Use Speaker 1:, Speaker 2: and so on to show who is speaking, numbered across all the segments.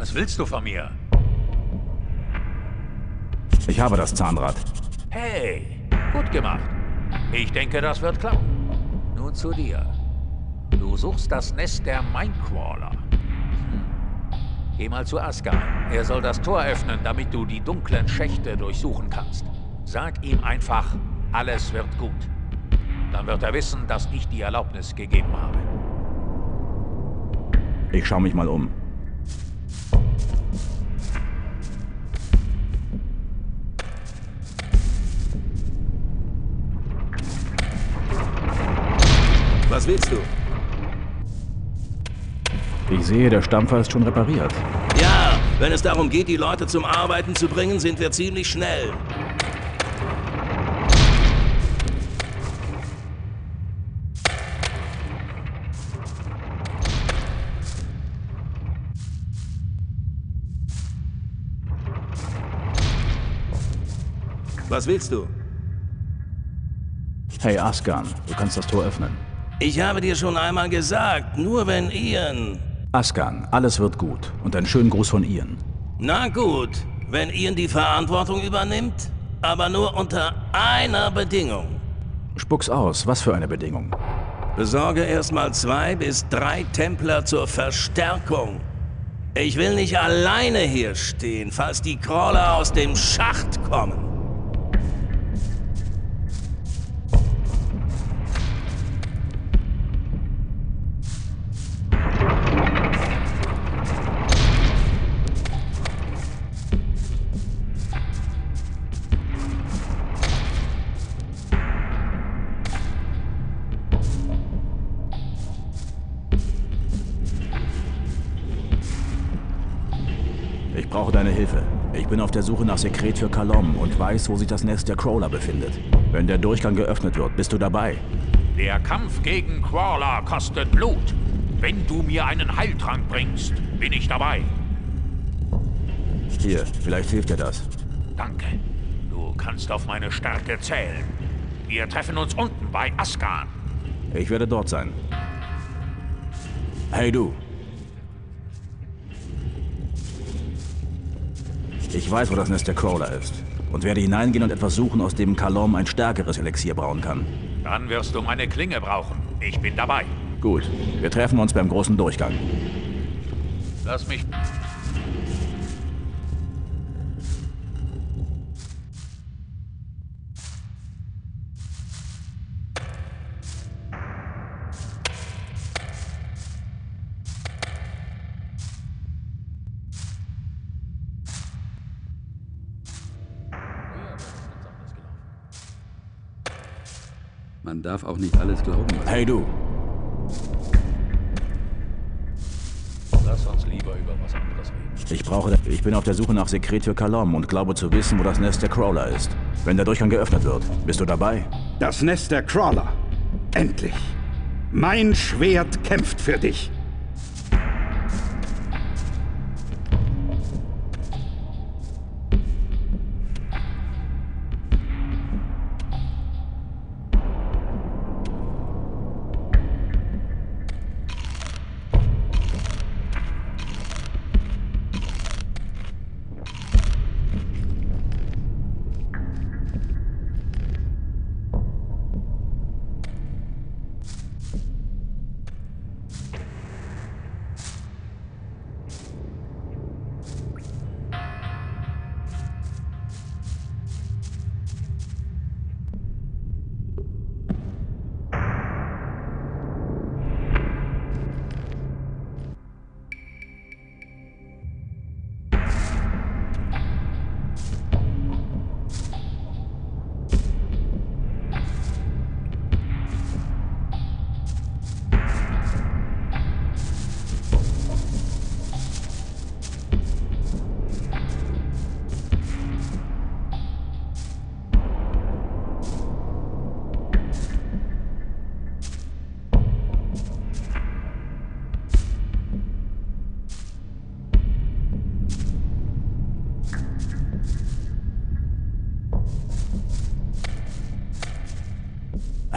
Speaker 1: Was willst du von mir?
Speaker 2: Ich habe das Zahnrad.
Speaker 1: Hey, gut gemacht. Ich denke, das wird klappen. Nun zu dir. Du suchst das Nest der Mindcrawler. Hm. Geh mal zu Asgard. Er soll das Tor öffnen, damit du die dunklen Schächte durchsuchen kannst. Sag ihm einfach, alles wird gut. Dann wird er wissen, dass ich die Erlaubnis gegeben habe.
Speaker 2: Ich schaue mich mal um.
Speaker 3: Was willst du?
Speaker 2: Ich sehe, der Stampfer ist schon repariert.
Speaker 3: Ja, wenn es darum geht, die Leute zum Arbeiten zu bringen, sind wir ziemlich schnell. Was willst du?
Speaker 2: Hey Askan, du kannst das Tor öffnen.
Speaker 3: Ich habe dir schon einmal gesagt, nur wenn Ian...
Speaker 2: Askan, alles wird gut. Und einen schönen Gruß von Ian.
Speaker 3: Na gut, wenn Ian die Verantwortung übernimmt, aber nur unter einer Bedingung.
Speaker 2: Spuck's aus, was für eine Bedingung?
Speaker 3: Besorge erstmal zwei bis drei Templer zur Verstärkung. Ich will nicht alleine hier stehen, falls die Crawler aus dem Schacht kommen.
Speaker 2: Brauche deine Hilfe. Ich bin auf der Suche nach Sekret für Kalom und weiß, wo sich das Nest der Crawler befindet. Wenn der Durchgang geöffnet wird, bist du dabei.
Speaker 1: Der Kampf gegen Crawler kostet Blut. Wenn du mir einen Heiltrank bringst, bin ich dabei.
Speaker 2: Hier, vielleicht hilft dir das.
Speaker 1: Danke. Du kannst auf meine Stärke zählen. Wir treffen uns unten bei Askan.
Speaker 2: Ich werde dort sein. Hey du. Ich weiß, wo das Nest der Crawler ist. Und werde hineingehen und etwas suchen, aus dem Kalom ein stärkeres Elixier brauen kann.
Speaker 1: Dann wirst du meine Klinge brauchen. Ich bin dabei.
Speaker 2: Gut, wir treffen uns beim großen Durchgang.
Speaker 1: Lass mich...
Speaker 4: Man darf auch nicht alles glauben. Was
Speaker 2: Hey du.
Speaker 1: Lass uns lieber über was anderes reden.
Speaker 2: Ich brauche... Ich bin auf der Suche nach Sekret für Kalom und glaube zu wissen, wo das Nest der Crawler ist. Wenn der Durchgang geöffnet wird, bist du dabei?
Speaker 5: Das Nest der Crawler. Endlich. Mein Schwert kämpft für dich.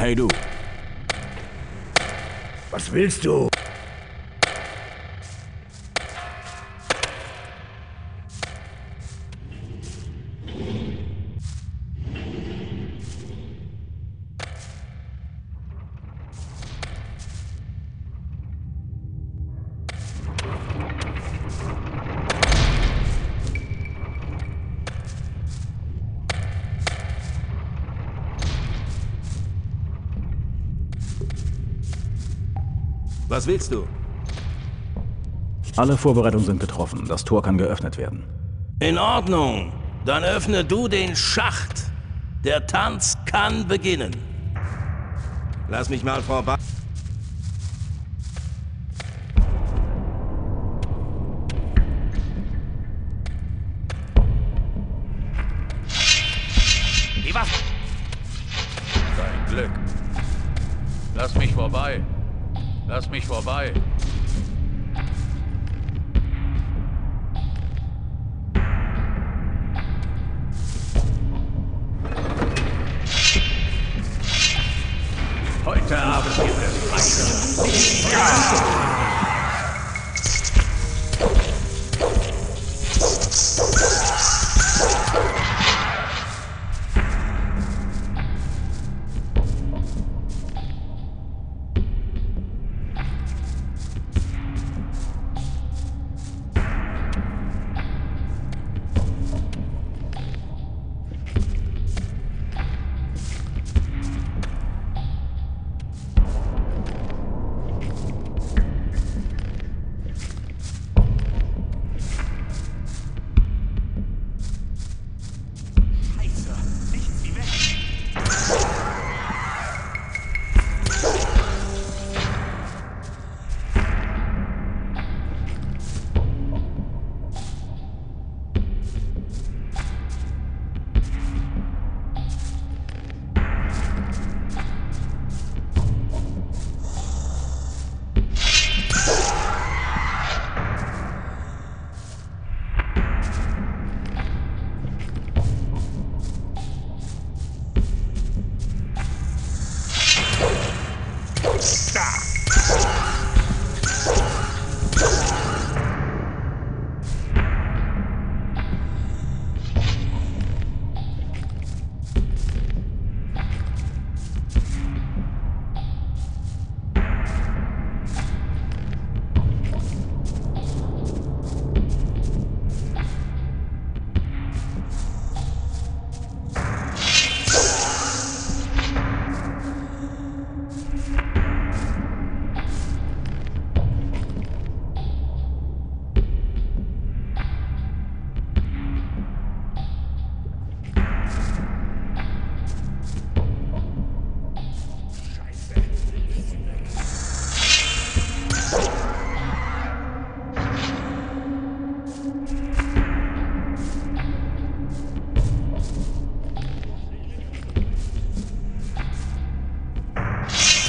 Speaker 2: Hey du.
Speaker 5: Was willst du?
Speaker 3: Was willst du?
Speaker 2: Alle Vorbereitungen sind getroffen. Das Tor kann geöffnet werden.
Speaker 3: In Ordnung. Dann öffne du den Schacht. Der Tanz kann beginnen. Lass mich mal vorbei.
Speaker 1: Die Waffe! Dein Glück. Lass mich vorbei. Lass mich vorbei.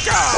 Speaker 1: Go!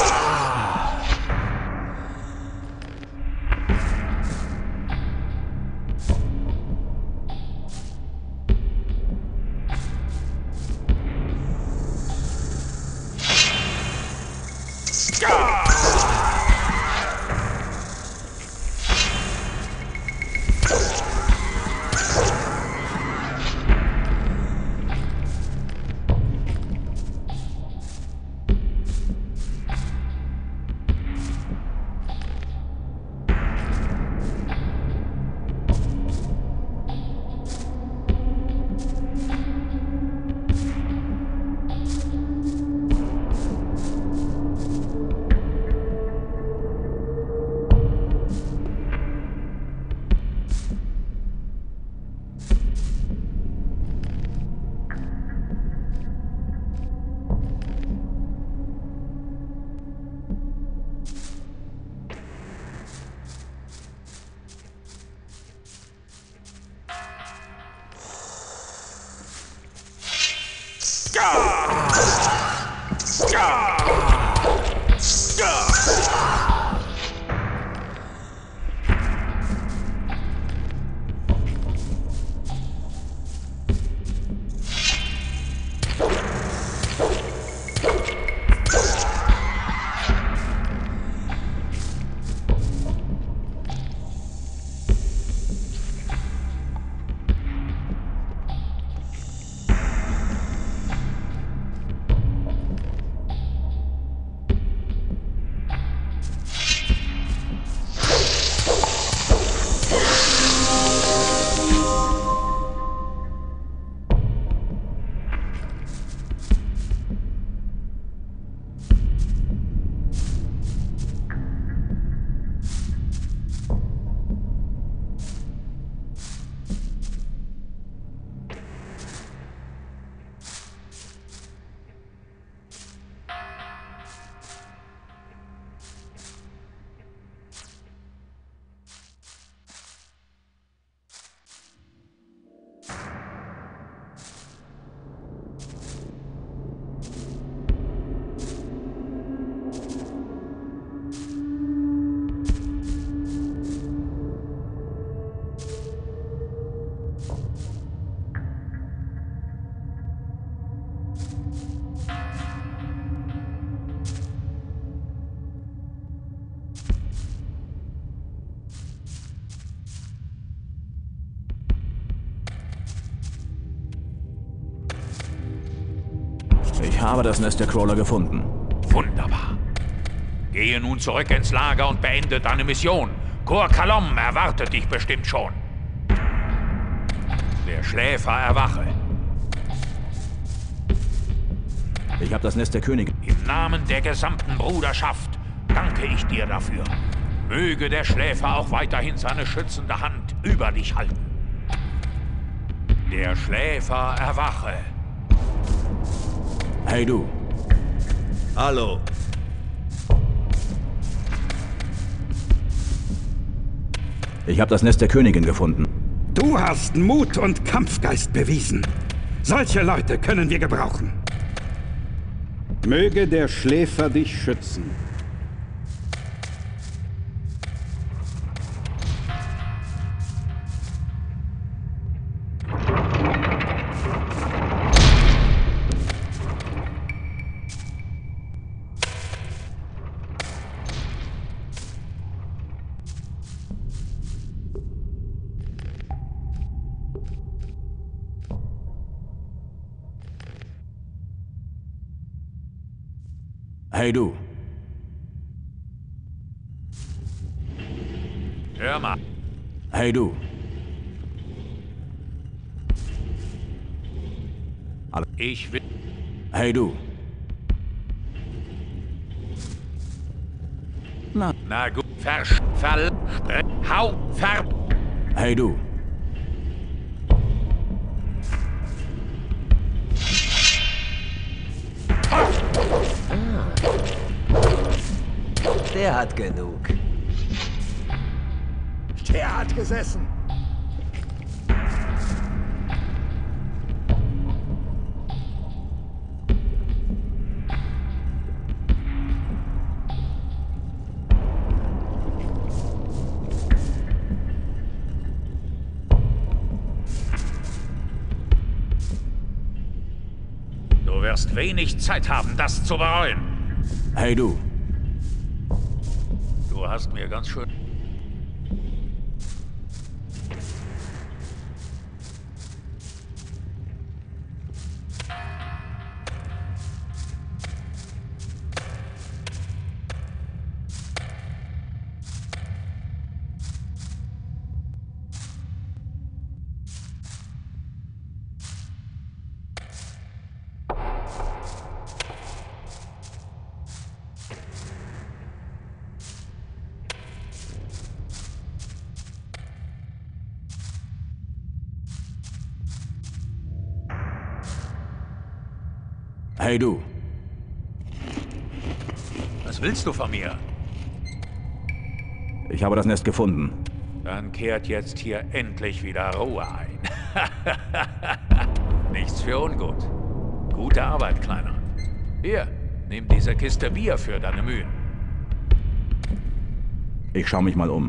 Speaker 2: Habe das Nest der Crawler gefunden.
Speaker 1: Wunderbar. Gehe nun zurück ins Lager und beende deine Mission. Kor Kalom erwartet dich bestimmt schon. Der Schläfer erwache.
Speaker 2: Ich habe das Nest der Königin.
Speaker 1: Im Namen der gesamten Bruderschaft danke ich dir dafür. Möge der Schläfer auch weiterhin seine schützende Hand über dich halten. Der Schläfer erwache.
Speaker 2: Hey du,
Speaker 3: Hallo.
Speaker 2: ich habe das Nest der Königin gefunden.
Speaker 5: Du hast Mut und Kampfgeist bewiesen. Solche Leute können wir gebrauchen. Möge der Schläfer dich schützen.
Speaker 2: Hey du,
Speaker 1: Hör mal.
Speaker 2: hey du.
Speaker 1: Ich will.
Speaker 2: Hey du. Na,
Speaker 1: Na gut. Versch. Spre. Hau. Ver.
Speaker 2: hey du.
Speaker 6: Der hat genug.
Speaker 5: Der hat gesessen.
Speaker 1: Du wirst wenig Zeit haben, das zu bereuen.
Speaker 2: Hey du.
Speaker 1: Hast mir ganz schön.
Speaker 2: Hey du.
Speaker 1: Was willst du von mir?
Speaker 2: Ich habe das Nest gefunden.
Speaker 1: Dann kehrt jetzt hier endlich wieder Ruhe ein. Nichts für ungut. Gute Arbeit, Kleiner. Hier, nimm diese Kiste Bier für deine Mühen.
Speaker 2: Ich schaue mich mal um.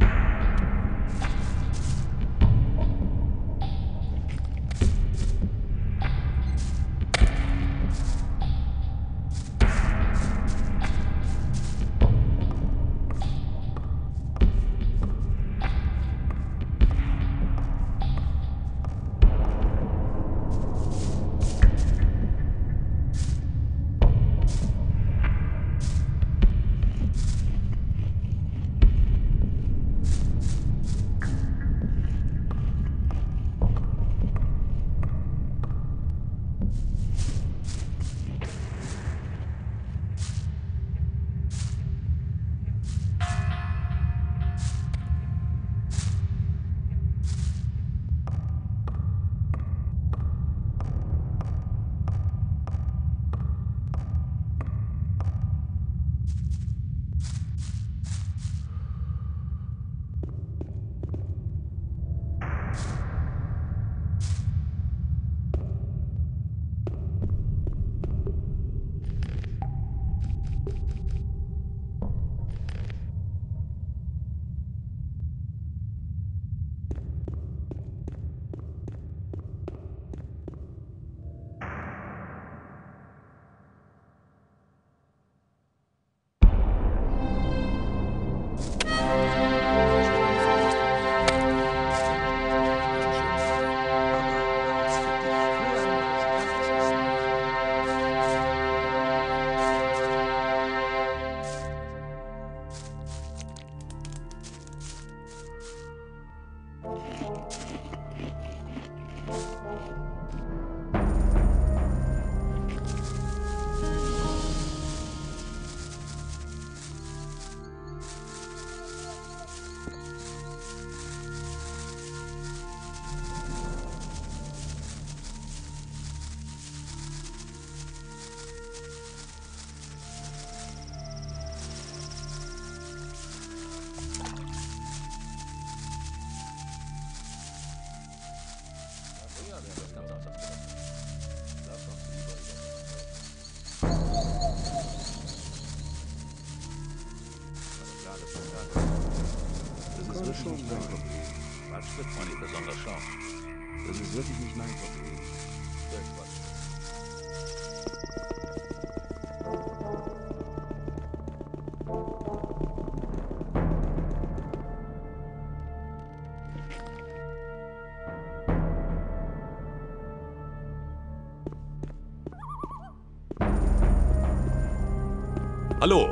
Speaker 6: Hallo.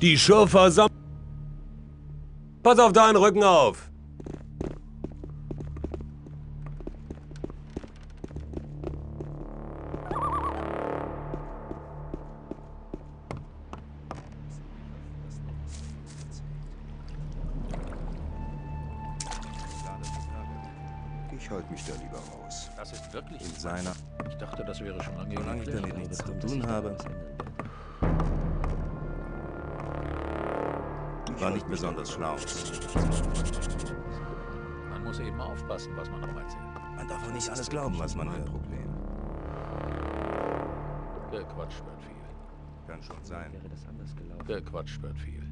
Speaker 6: Die Schürfer sam... Pass auf deinen Rücken auf.
Speaker 7: Ich halte mich da lieber raus.
Speaker 1: Das ist wirklich
Speaker 7: In seiner,
Speaker 1: Ich dachte, das wäre schon lange
Speaker 7: solange ich damit nichts zu tun habe, war nicht besonders schlau.
Speaker 1: Man muss eben aufpassen, was man erzählt.
Speaker 7: Man darf auch nicht alles glauben, was man hört. Problem.
Speaker 1: Gequatscht wird viel.
Speaker 7: Kann schon sein.
Speaker 1: Gequatscht wird viel.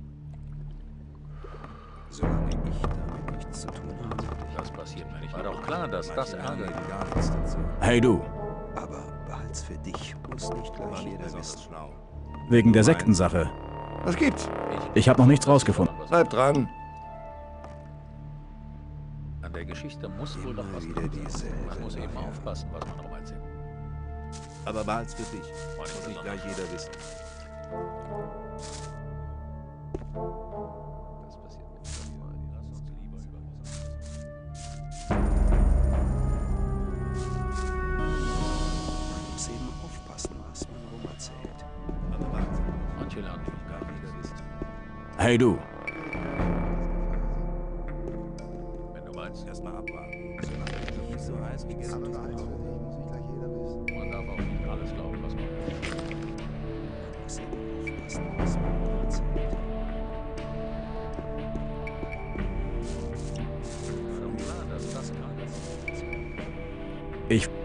Speaker 7: Solange ich damit nichts zu tun habe,
Speaker 1: Das passiert mir nicht. War doch klar, dass das ärgert.
Speaker 7: eben gar nichts dazu.
Speaker 2: Hey du,
Speaker 7: Aber behalt's für dich. Muss nicht gleich
Speaker 3: War nicht
Speaker 7: jeder
Speaker 3: besonders
Speaker 7: wissen.
Speaker 3: schlau.
Speaker 2: Wegen der Sektensache.
Speaker 5: Was gibt's?
Speaker 2: Ich habe noch nichts rausgefunden.
Speaker 5: Bleib dran.
Speaker 1: An der Geschichte muss wohl doch was
Speaker 7: wieder
Speaker 1: dran sein.
Speaker 7: dieselbe
Speaker 1: Man muss eben aufpassen, was man auch erzählt.
Speaker 7: Aber behalt's für dich. Muss nicht gleich jeder wissen.
Speaker 2: Hey du,
Speaker 1: Wenn du meinst,
Speaker 7: Erstmal abwarten. Ich so heiß gegessen
Speaker 1: man darf auch nicht alles glauben, was man.
Speaker 7: Man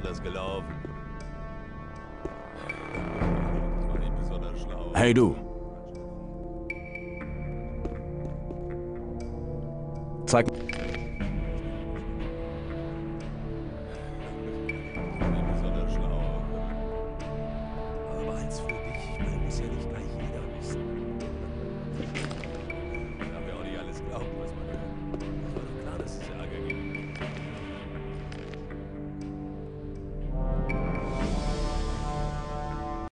Speaker 3: anders gelaufen. Das war nicht besonders schlau.
Speaker 2: Hey du. Zeig...